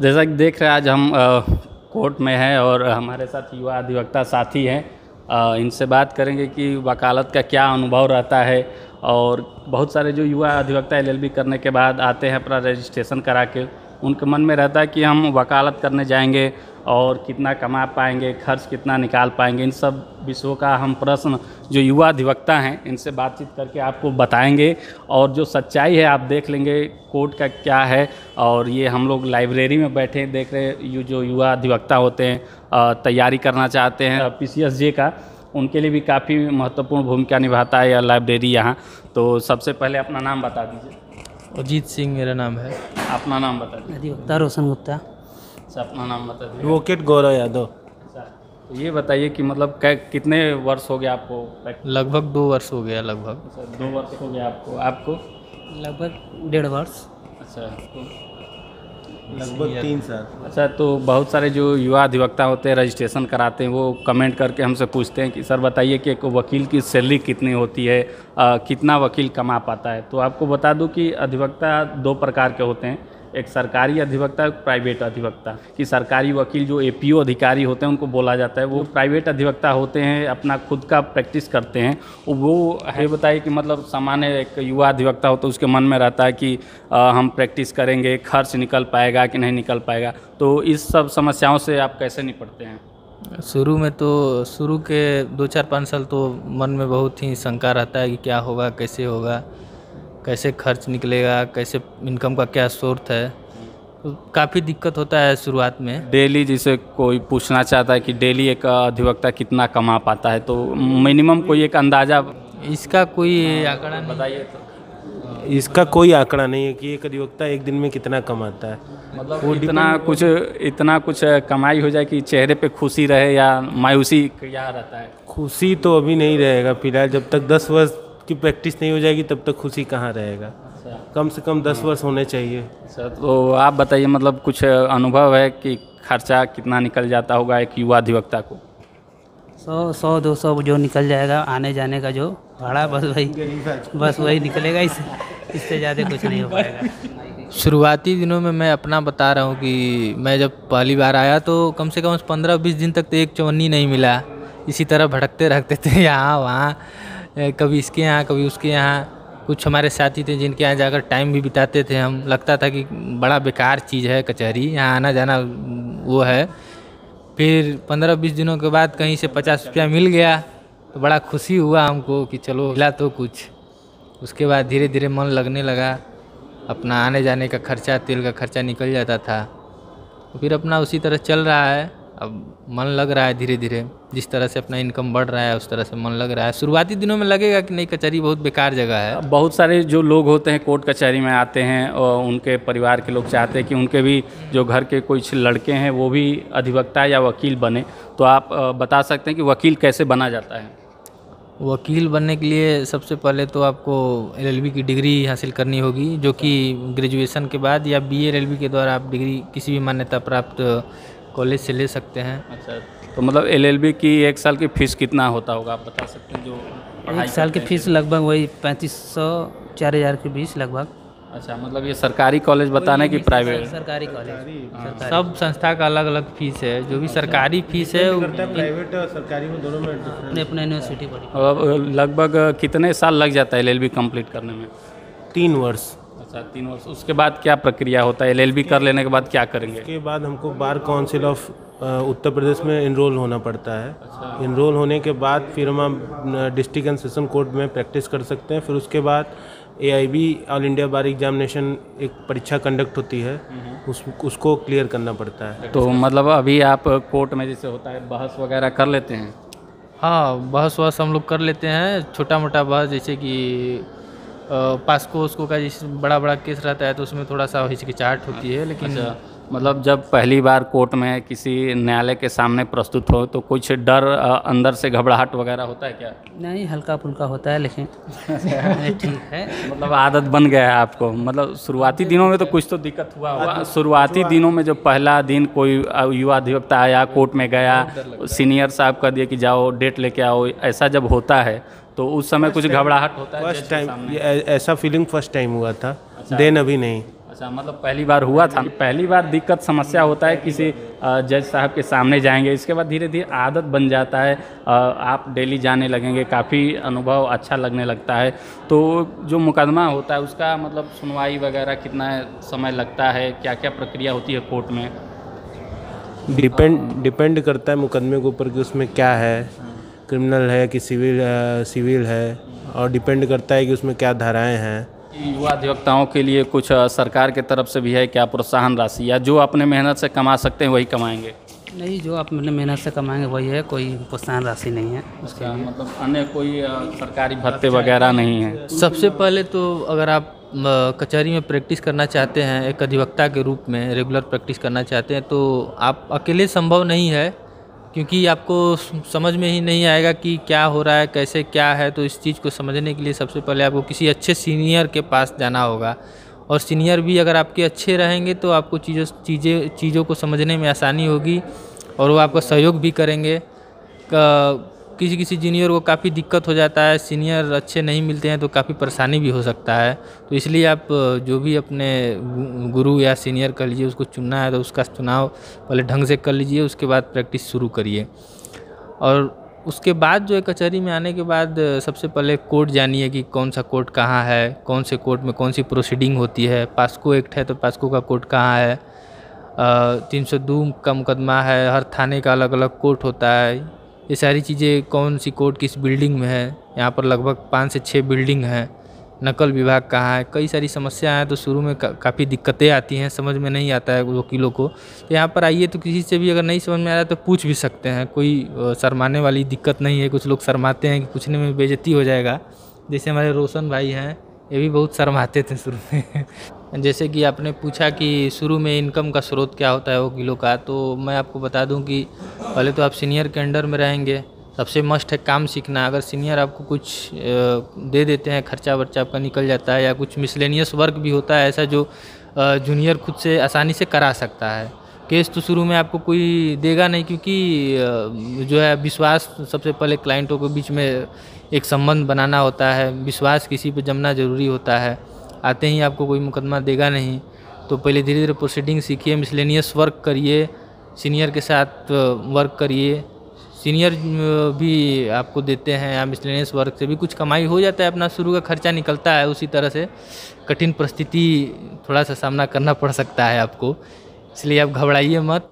जैसा कि देख रहे हैं आज हम आ, कोर्ट में हैं और हमारे साथ युवा अधिवक्ता साथी हैं। इनसे बात करेंगे कि वकालत का क्या अनुभव रहता है और बहुत सारे जो युवा अधिवक्ता एलएलबी करने के बाद आते हैं अपना रजिस्ट्रेशन करा के उनके मन में रहता है कि हम वकालत करने जाएँगे और कितना कमा पाएँगे खर्च कितना निकाल पाएँगे इन सब विषयों का हम प्रश्न जो युवा अधिवक्ता हैं इनसे बातचीत करके आपको बताएँगे। और जो सच्चाई है आप देख लेंगे कोर्ट का क्या है। और ये हम लोग लाइब्रेरी में बैठे हैं, देख रहे हैं यू जो युवा अधिवक्ता होते हैं तैयारी करना चाहते हैं पी का उनके लिए भी काफ़ी महत्वपूर्ण भूमिका निभाता है यह लाइब्रेरी यहाँ। तो सबसे पहले अपना नाम बता दीजिए। अजीत सिंह मेरा नाम है। अपना नाम बता दीजिए। अधिवक्ता रोशन गुप्ता। अच्छा, अपना नाम बता दीजिए। एडवोकेट गौरव यादव। तो ये बताइए कि मतलब कै- कितने वर्ष हो गए आपको लगभग दो वर्ष हो गया लगभग। अच्छा, दो वर्ष हो गया आपको। आपको? लगभग डेढ़ वर्ष। अच्छा लगभग तीन साल। अच्छा तो बहुत सारे जो युवा अधिवक्ता होते हैं रजिस्ट्रेशन कराते हैं वो कमेंट करके हमसे पूछते हैं कि सर बताइए कि एक वकील की सैलरी कितनी होती है? अ, कितना वकील कमा पाता है? तो आपको बता दूँ कि अधिवक्ता दो प्रकार के होते हैं। एक सरकारी अधिवक्ता एक प्राइवेट अधिवक्ता। कि सरकारी वकील जो एपीओ अधिकारी होते हैं उनको बोला जाता है वो प्राइवेट अधिवक्ता होते हैं अपना खुद का प्रैक्टिस करते हैं। वो है बताइए कि मतलब सामान्य एक युवा अधिवक्ता हो तो उसके मन में रहता है कि अ, हम प्रैक्टिस करेंगे खर्च निकल पाएगा कि नहीं निकल पाएगा। तो इस सब समस्याओं से आप कैसे निपटते हैं? शुरू में तो शुरू के दो चार पाँच साल तो मन में बहुत ही शंका रहता है कि क्या होगा कैसे होगा। कैसे खर्च निकलेगा कैसे इनकम का क्या सोर्थ है तो काफ़ी दिक्कत होता है शुरुआत में। डेली जिसे कोई पूछना चाहता है कि डेली एक अधिवक्ता कितना कमा पाता है तो मिनिमम कोई एक अंदाज़ा इसका कोई आंकड़ा बताइए तो। इसका कोई आंकड़ा नहीं है कि एक अधिवक्ता एक दिन में कितना कमाता है। मतलब इतना कुछ इतना कुछ कमाई हो जाए कि चेहरे पे खुशी रहे या मायूसी क्या रहता है। खुशी तो अभी नहीं रहेगा फ़िलहाल जब तक दस वर्ष की प्रैक्टिस नहीं हो जाएगी तब तक खुशी कहाँ रहेगा? अच्छा। कम से कम दस वर्ष होने चाहिए। सर तो आप बताइए मतलब कुछ अनुभव है कि खर्चा कितना निकल जाता होगा एक युवा अधिवक्ता को? सौ सौ दो सौ जो निकल जाएगा आने जाने का जो भाड़ा बस वही बस वही निकलेगा इससे इससे ज़्यादा कुछ नहीं हो पाएगा। शुरुआती दिनों में मैं अपना बता रहा हूँ कि मैं जब पहली बार आया तो कम से कम पंद्रह बीस दिन तक तो एक चवन्नी नहीं मिला। इसी तरह भटकते रहते थे यहाँ वहाँ। कभी इसके यहाँ, कभी उसके यहाँ। कुछ हमारे साथी थे जिनके यहाँ जाकर टाइम भी बिताते थे हम। लगता था कि बड़ा बेकार चीज़ है कचहरी, यहाँ आना जाना वो है। फिर पंद्रह बीस दिनों के बाद कहीं से पचास रुपया मिल गया तो बड़ा खुशी हुआ हमको कि चलो मिला तो कुछ। उसके बाद धीरे धीरे मन लगने लगा। अपना आने जाने का खर्चा, तेल का खर्चा निकल जाता था। तो फिर अपना उसी तरह चल रहा है। अब मन लग रहा है धीरे धीरे जिस तरह से अपना इनकम बढ़ रहा है उस तरह से मन लग रहा है। शुरुआती दिनों में लगेगा कि नहीं कचहरी बहुत बेकार जगह है। बहुत सारे जो लोग होते हैं कोर्ट कचहरी में आते हैं और उनके परिवार के लोग चाहते हैं कि उनके भी जो घर के कुछ लड़के हैं वो भी अधिवक्ता या वकील बने। तो आप बता सकते हैं कि वकील कैसे बना जाता है? वकील बनने के लिए सबसे पहले तो आपको एलएलबी की डिग्री हासिल करनी होगी जो कि ग्रेजुएशन के बाद या बी एलएलबी के द्वारा आप डिग्री किसी भी मान्यता प्राप्त कॉलेज से ले सकते हैं। अच्छा तो मतलब एलएलबी की एक साल की फ़ीस कितना होता होगा आप बता सकते हैं जो पढ़ाई एक साल की फ़ीस लगभग वही पैंतीस सौ चार हज़ार के बीच लगभग। अच्छा मतलब ये सरकारी कॉलेज बताने की प्राइवेट? सरकारी कॉलेज। सब संस्था का अलग अलग फ़ीस है जो भी सरकारी फ़ीस है प्राइवेट और सरकारी में दोनों में अपने अपने यूनिवर्सिटी अब लगभग कितने साल लग जाता है एलएलबी कंप्लीट करने में? तीन वर्ष। अच्छा तीन वर्ष। उसके बाद क्या प्रक्रिया होता है? एलएलबी कर लेने के बाद क्या करेंगे? उसके बाद हमको bar council of Uttar Pradesh में इनरोल होना पड़ता है। अच्छा। इनरोल होने के बाद फिर हम डिस्ट्रिक्ट एंड सेशन कोर्ट में प्रैक्टिस कर सकते हैं। फिर उसके बाद AIB all India bar examination एक परीक्षा कंडक्ट होती है। उस उसको क्लियर करना पड़ता है। तो मतलब अभी आप कोर्ट में जैसे होता है बहस वगैरह कर लेते हैं? हाँ बहस वहस हम लोग कर लेते हैं। छोटा मोटा बहस जैसे कि पास्को उसको का जिस बड़ा बड़ा केस रहता है तो उसमें थोड़ा सा हिचकिचाहट होती है, लेकिन अच्छा। मतलब जब पहली बार कोर्ट में किसी न्यायालय के सामने प्रस्तुत हो तो कुछ डर अंदर से घबराहट वगैरह होता है क्या? नहीं हल्का फुल्का होता है लेकिन ठीक है। मतलब आदत बन गया है आपको? मतलब शुरुआती दिनों में तो कुछ तो दिक्कत हुआ होगा। शुरुआती दिनों में जो पहला दिन कोई युवा अधिवक्ता आया कोर्ट में गया सीनियर साहब कह दिया कि जाओ डेट लेके आओ ऐसा जब होता है तो उस समय कुछ घबराहट होता है फ़र्स्ट टाइम ऐसा फीलिंग फ़र्स्ट टाइम हुआ था। देन अभी नहीं। अच्छा मतलब पहली बार हुआ था? पहली बार दिक्कत समस्या होता है किसी जज साहब के सामने जाएँगे। इसके बाद धीरे धीरे आदत बन जाता है आप डेली जाने लगेंगे काफ़ी अनुभव अच्छा लगने लगता है। तो जो मुकदमा होता है उसका मतलब सुनवाई वगैरह कितना समय लगता है? क्या क्या प्रक्रिया होती है कोर्ट में? डिपेंड डिपेंड करता है मुकदमे के ऊपर कि उसमें क्या है। क्रिमिनल है कि सिविल सिविल है और डिपेंड करता है कि उसमें क्या धाराएँ हैं। युवा अधिवक्ताओं के लिए कुछ सरकार के तरफ़ से भी है क्या प्रोत्साहन राशि? या जो अपने मेहनत से कमा सकते हैं वही कमाएँगे? नहीं जो आप अपने मेहनत से कमाएँगे वही है कोई प्रोत्साहन राशि नहीं है उसके उसका मतलब अन्य कोई सरकारी भत्ते वगैरह नहीं है? सबसे पहले तो अगर आप कचहरी में प्रैक्टिस करना चाहते हैं एक अधिवक्ता के रूप में रेगुलर प्रैक्टिस करना चाहते हैं तो आप अकेले संभव नहीं है। क्योंकि आपको समझ में ही नहीं आएगा कि क्या हो रहा है, कैसे क्या है तो इस चीज़ को समझने के लिए सबसे पहले आपको किसी अच्छे सीनियर के पास जाना होगा। और सीनियर भी अगर आपके अच्छे रहेंगे तो आपको चीज़ों, चीज़ें, चीज़ों को समझने में आसानी होगी और वो आपका सहयोग भी करेंगे। किसी किसी जूनियर को काफ़ी दिक्कत हो जाता है सीनियर अच्छे नहीं मिलते हैं तो काफ़ी परेशानी भी हो सकता है। तो इसलिए आप, जो भी अपने गुरु या सीनियर कर लीजिए, उसको चुनना है तो उसका चुनाव पहले ढंग से कर लीजिए, उसके बाद प्रैक्टिस शुरू करिए। और उसके बाद जो है, कचहरी में आने के बाद सबसे पहले कोर्ट जानिए कि कौन सा कोर्ट कहाँ है, कौन से कोर्ट में कौन सी प्रोसीडिंग होती है। पास्को एक्ट है तो पास्को का कोर्ट कहाँ है? तीन सौ दो का मुकदमा है, हर थाने का अलग अलग कोर्ट होता है। ये सारी चीज़ें कौन सी कोर्ट किस बिल्डिंग में है? यहाँ पर लगभग पाँच से छः बिल्डिंग हैं। नकल विभाग कहाँ है? कई सारी समस्या हैं तो शुरू में का, काफ़ी दिक्कतें आती हैं समझ में नहीं आता है वकीलों को। तो यहाँ पर आइए तो किसी से भी अगर नहीं समझ में आ रहा तो पूछ भी सकते हैं। कोई शर्माने वाली दिक्कत नहीं है। कुछ लोग शर्माते हैं कि पूछने में बेजती हो जाएगा। जैसे हमारे रोशन भाई हैं ये भी बहुत शर्माते थे शुरू में। जैसे कि आपने पूछा कि शुरू में इनकम का स्रोत क्या होता है वकीलों का तो मैं आपको बता दूँ कि पहले तो आप सीनियर के अंडर में रहेंगे। सबसे मस्ट है काम सीखना। अगर सीनियर आपको कुछ दे देते हैं, खर्चा वर्चा आपका निकल जाता है या कुछ मिसलेनियस वर्क भी होता है ऐसा जो जूनियर खुद से आसानी से करा सकता है। केस तो शुरू में आपको कोई देगा नहीं क्योंकि जो है विश्वास सबसे पहले क्लाइंटों के बीच में एक संबंध बनाना होता है। विश्वास किसी पर जमना ज़रूरी होता है। आते ही आपको कोई मुकदमा देगा नहीं। तो पहले धीरे धीरे प्रोसीडिंग सीखिए मिसलेनियस वर्क करिए सीनियर के साथ वर्क करिए। सीनियर भी आपको देते हैं, या मिसलेनियस वर्क से भी कुछ कमाई हो जाता है, अपना शुरू का खर्चा निकलता है, उसी तरह से कठिन परिस्थिति थोड़ा सा सामना करना पड़ सकता है आपको। इसलिए आप घबराइए मत।